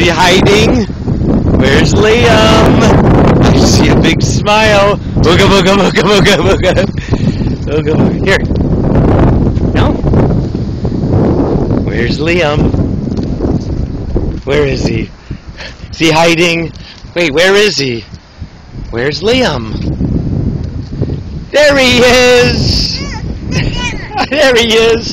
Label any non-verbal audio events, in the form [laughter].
He hiding? Where's Liam? [laughs] I see a big smile. Booga booga booga booga booga. Booga booga. Here. No. Where's Liam? Where is he? Is he hiding? Wait, where is he? Where's Liam? There he is! [laughs] there he is!